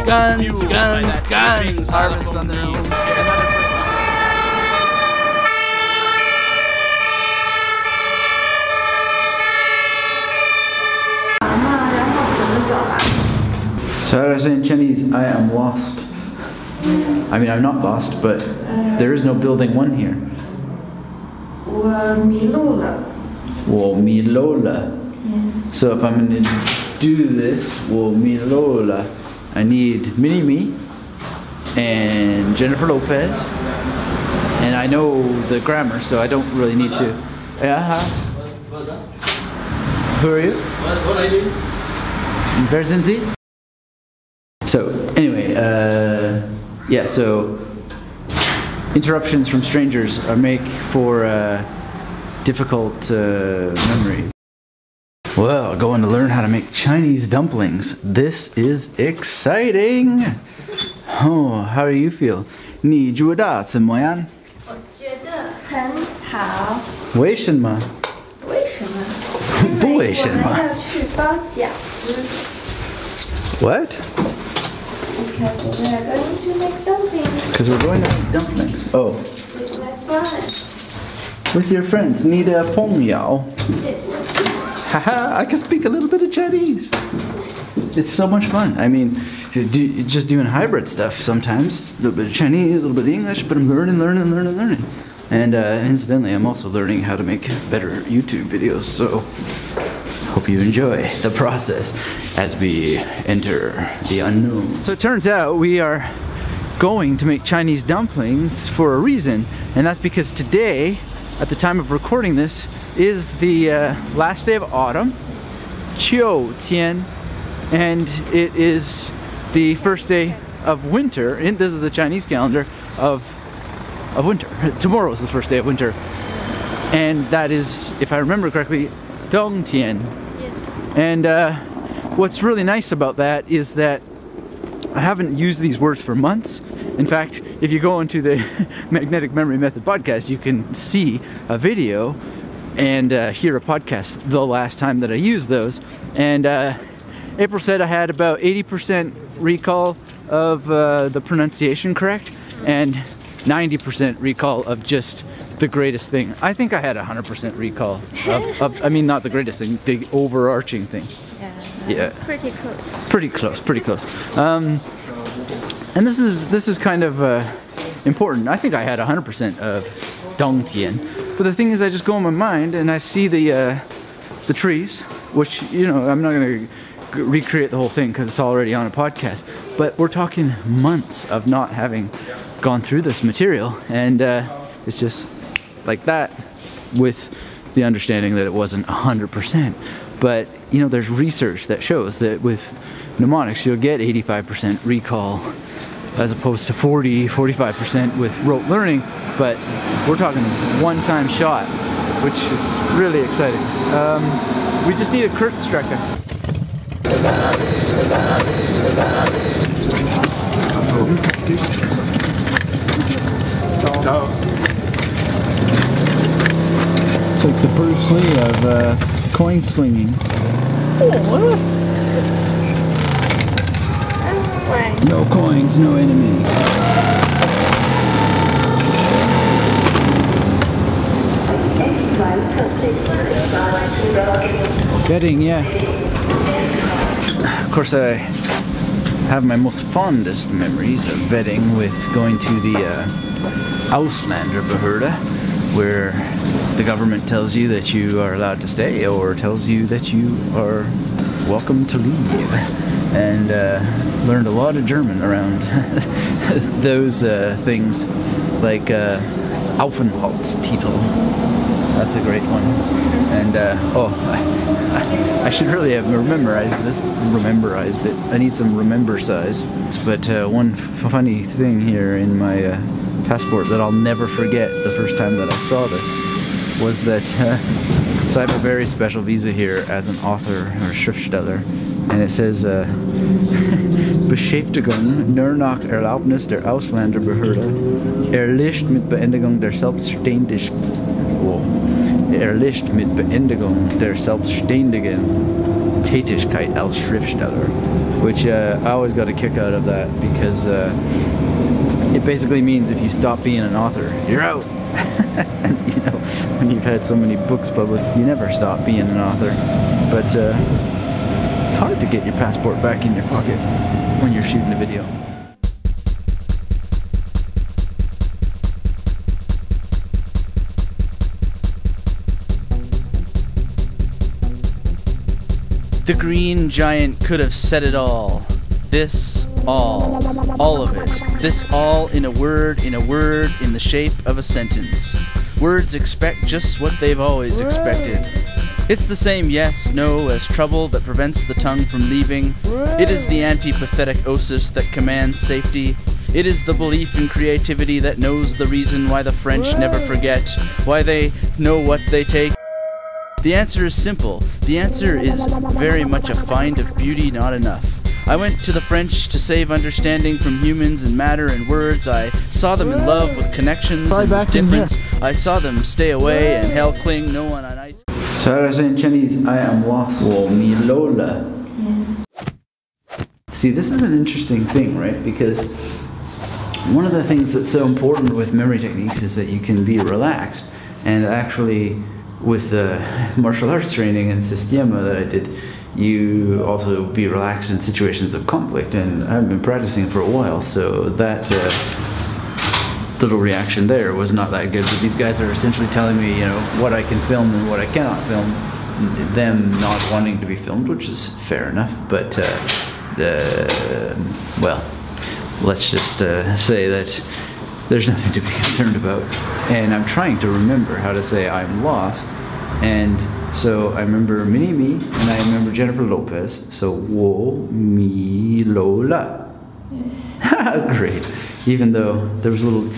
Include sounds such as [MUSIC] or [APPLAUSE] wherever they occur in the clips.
Guns, fueled by guns, that guns. big Harvest on their own. dopamine. Another person's So how do I say in Chinese? I am lost. I mean, I'm not lost, but there is no building one here. 我迷路了。我迷路了. So if I'm gonna do this, 我迷路了, I need Mini Me and Jennifer Lopez, and I know the grammar, so I don't really need to. Yeah. huh? Who are you? What are you Sie? So anyway, uh, yeah. So interruptions from strangers are make for difficult uh, memory. Well, going to learn how to make Chinese dumplings. This is exciting. Oh, how do you feel? 你觉得怎么样？我觉得很好。为什么？为什么？不为什么因为我们要去包饺子。 What? Because we are going to make dumplings Because we're going to make dumplings. Oh, with my friends. with your friends. 你的朋友。 Haha, I can speak a little bit of Chinese. It's so much fun. I mean, do, just doing hybrid stuff sometimes. A little bit of Chinese, a little bit of English, but I'm learning, learning, learning, learning. And uh, incidentally, I'm also learning how to make better YouTube videos. So, hope you enjoy the process as we enter the unknown. So it turns out we are going to make Chinese dumplings for a reason, and that's because today, at the time of recording this, is the uh, last day of autumn, Qiu Tian, and it is the first day of winter. And this is the Chinese calendar of of winter. [LAUGHS] Tomorrow is the first day of winter, and that is, if I remember correctly, Dong Tian. Yes. And uh, what's really nice about that is that I haven't used these words for months. In fact, if you go into the [LAUGHS] Magnetic Memory Method podcast, you can see a video and uh, hear a podcast the last time that I used those. And uh, April said I had about 80% recall of uh, the pronunciation correct and 90% recall of just the greatest thing. I think I had 100% recall of, of I mean, not the greatest thing, the overarching thing. Yeah. Yeah Pretty close. pretty close, pretty close. Um, and this is this is kind of uh, important. I think I had 100% of Dongtian, but the thing is, I just go in my mind and I see the uh, the trees, which you know I'm not gonna recreate the whole thing because it's already on a podcast. But we're talking months of not having gone through this material, and uh, it's just like that with the understanding that it wasn't 100%. But you know, there's research that shows that with mnemonics, you'll get 85% recall as opposed to 40, 45% with rote learning. But we're talking one time shot, which is really exciting. Um, we just need a Kurzstrecke. It's like the Bruce Lee of uh, coin slinging. No coins, no enemy. Betting, yeah. Of course, I have my most fondest memories of betting with going to the uh, Ausländerbehörde, where the government tells you that you are allowed to stay or tells you that you are welcome to leave. And uh, learned a lot of German around [LAUGHS] those uh, things, like uh, Aufenthaltstitel. That's a great one. And uh, oh, I, I should really have memorized this. Memorized it. I need some remember size. But uh, one funny thing here in my uh, passport that I'll never forget the first time that I saw this was that uh, [LAUGHS] so I have a very special visa here as an author or Schriftsteller, and it says. Uh, [LAUGHS] Beschäftigung nur nach Erlaubnis der Ausländerbehörde erlischt mit Beendigung der Selbstständigkeit. Erlischt mit Beendigung der selbstständigen Tätigkeit als Schriftsteller. which uh, I always got a kick out of that because uh, it basically means if you stop being an author, you're out. [LAUGHS] and you know, when you've had so many books published, you never stop being an author. But uh, it's hard to get your passport back in your pocket when you're shooting a video. The green giant could have said it all. This all. All of it. This all in a word, in a word, in the shape of a sentence. Words expect just what they've always expected. It's the same yes, no as trouble that prevents the tongue from leaving. It is the antipathetic osis that commands safety. It is the belief in creativity that knows the reason why the French never forget, why they know what they take. The answer is simple. The answer is very much a find of beauty not enough. I went to the French to save understanding from humans and matter and words. I saw them in love with connections Try and back in difference. I saw them stay away and hell cling no one on ice. So I say in Chinese? I am lost. Wo mi lola. See, this is an interesting thing, right? Because one of the things that's so important with memory techniques is that you can be relaxed. And actually, with the [LAUGHS] martial arts training and Sistema that I did, you also be relaxed in situations of conflict. And I've been practicing for a while, so that uh, little reaction there was not that good. But these guys are essentially telling me, you know, what I can film and what I cannot film. Them not wanting to be filmed, which is fair enough. But uh, the well, let's just uh, say that there's nothing to be [LAUGHS] concerned about. And I'm trying to remember how to say I'm lost. And so I remember Mini Me and I remember Jennifer Lopez. So Wo Mi Lola. [LAUGHS] Great. Even though there was a little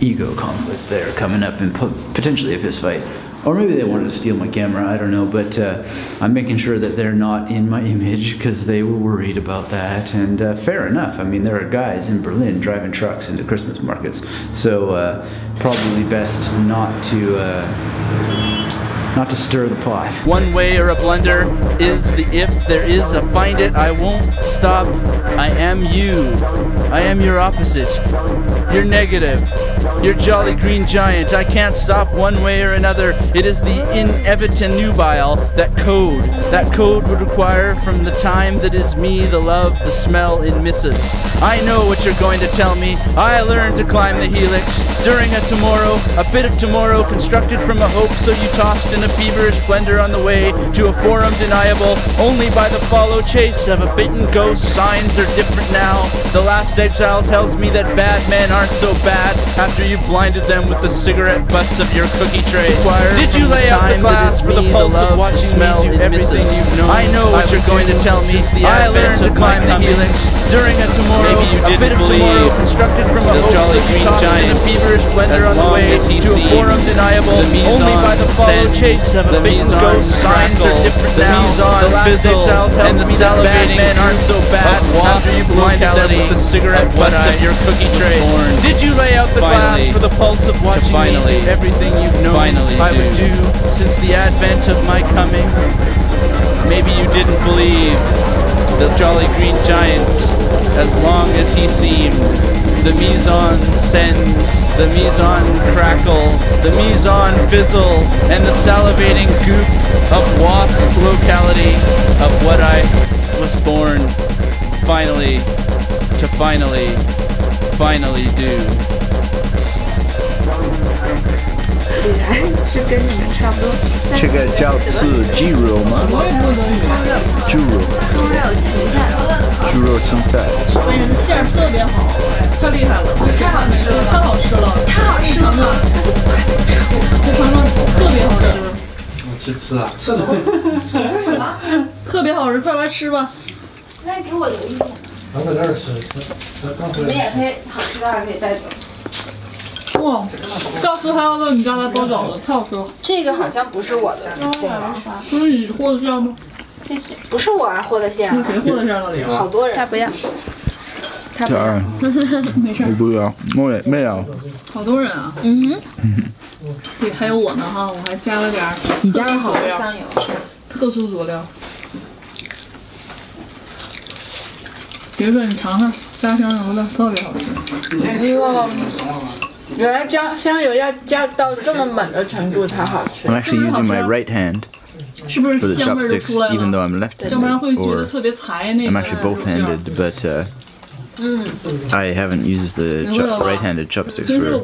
ego conflict there coming up and potentially a fist fight. Or maybe they wanted to steal my camera, I don't know. But uh, I'm making sure that they're not in my image because they were worried about that. And uh, fair enough. I mean, there are guys in Berlin driving trucks into Christmas markets. So uh, probably best not to. Not to stir the pot. One way or a blunder is the if there is a find it, I won't stop. I am you. I am your opposite. You're negative. You're jolly green giant. I can't stop one way or another. It is the inevitable that code. That code would require from the time that is me, the love, the smell in missives. I know what you're going to tell me. I learned to climb the helix during a tomorrow, a bit of tomorrow constructed from a hope. So you tossed in a feverish blender on the way to a forum deniable only by the follow chase of a bitten ghost. Signs are different now. The last exile tells me that bad men aren't so bad after you blinded them with the cigarette butts of your cookie tray. Did you lay out the glass for the pulse of watching smell me do everything you've known? I know what you're going to tell me. I learned to climb the helix during a tomorrow, Maybe you a bit didn't of tomorrow believe constructed from a the jolly green giant, a feverish splendor As on the way to a forum deniable only by the follow chase of a the en ghost. Signs are different the now. Mise en the last fizzle, exile tells and the me that bad salivating men aren't so bad after you blinded them with the cigarette butts of your cookie tray. Did you lay out the glass for the pulse of watching finally me do everything you've known finally I would do since the advent of my coming? Maybe you didn't believe the jolly green giant as long as he seemed The mise en scène, the mise en crackle, the mise en fizzle, and the salivating goop of wasp locality of what I was born finally to finally, finally do. 果然是跟你们差不多。但是这个叫吃鸡肉吗？猪肉，猪肉芹菜，猪肉青菜。哎呀，这馅儿特别 太厉害了，太好吃了，太好吃了，太好吃了。这尝尝特别好吃，我去吃啊！特别好吃，快来吃吧。来给我留一点，咱搁这儿吃，咱刚回你们。也可以好吃的话可以带走。哇，下次还要到你家来包饺子，太好吃了。这个好像不是我的，这个这是你和的馅吗？不是我啊和的馅那谁和的馅了。你？好多人。他不要，没事我，不要，我也没有。好多人啊。嗯对，还有我呢哈，我还加了点儿你加了好料，香油。特殊佐料。别说你尝尝加香油的，特别好吃。哇，原来加香油要加到这么猛的程度才好吃 I'm。actually using my right hand 是不是香味就出来 even though 了？I'm left-handed. 要不然会觉得特别柴那个。I'm actually both-handed, but I haven't used the right-handed chopsticks for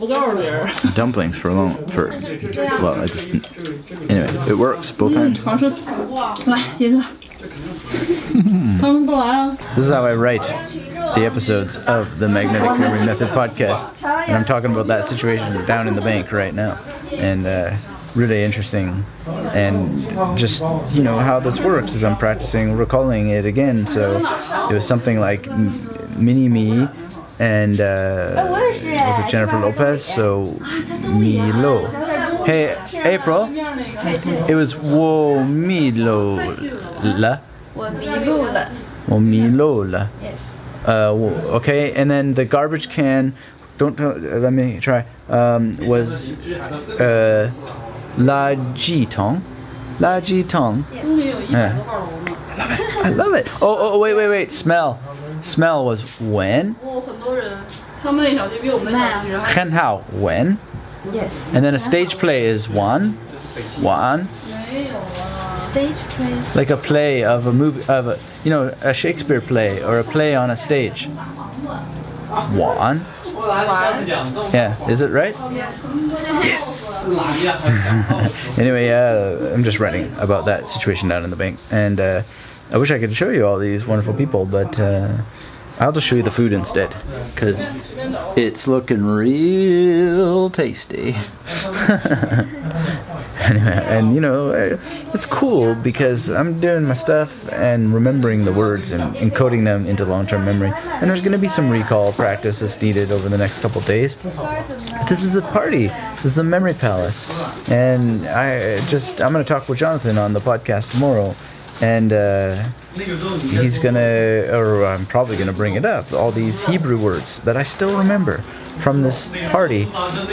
dumplings for long. For well, I just anyway, it works both mm. times. [LAUGHS] this is how I write the episodes of the Magnetic Memory Method podcast, and I'm talking about that situation down in the bank right now, and. Uh, really interesting and just you know how this works is i'm practicing recalling it again so it was something like Mini Me and uh, was it Jennifer Lopez? So Milo. Hey, April. It was Wo Milo la. Wo Milo la. Uh, okay, and then the garbage can. Don't uh, let me try. Um, was uh, La Ji Tong. La Ji Tong. Yeah. I love it. I love it. Oh, oh, wait, wait, wait. Smell. smell was when. 哦，很多人，他们那小区比我们那小区还 Ken Hao when. Yes. And then a stage play is one, one. 没有啊。 Stage play. Like a play of a movie of a you know a Shakespeare play or a play on a stage. One. Yeah, is it right? Yes. [LAUGHS] anyway, uh, I'm just writing about that situation down in the bank, and uh, I wish I could show you all these wonderful people, but uh, I'll just show you the food instead, because it's looking real tasty. [LAUGHS] anyway, and you know, uh, it's cool because I'm doing my stuff and remembering the words and encoding them into long-term memory. And there's going to be some recall practice that's needed over the next couple days. But this is a party. This is a memory palace, and I just I'm going to talk with Jonathan on the podcast tomorrow, and. Uh, he's gonna, or I'm probably gonna bring it up, all these Hebrew words that I still remember from this party.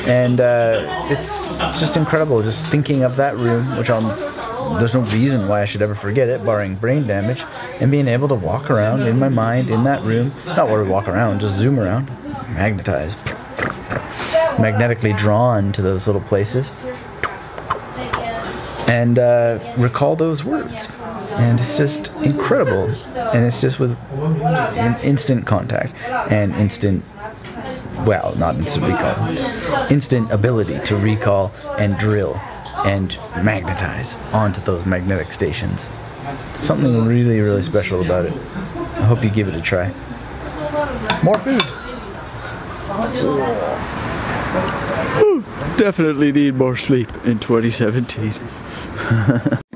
And uh, it's just incredible just thinking of that room, which I'll, there's no reason why I should ever forget it, barring brain damage, and being able to walk around in my mind in that room. Not where we walk around, just zoom around, magnetize, magnetically drawn to those little places and uh, recall those words. And it's just incredible. And it's just with in- instant contact and instant, well, not instant recall, instant ability to recall and drill and magnetize onto those magnetic stations. Something really, really special about it. I hope you give it a try. More food. Definitely need more sleep in 2017. [LAUGHS]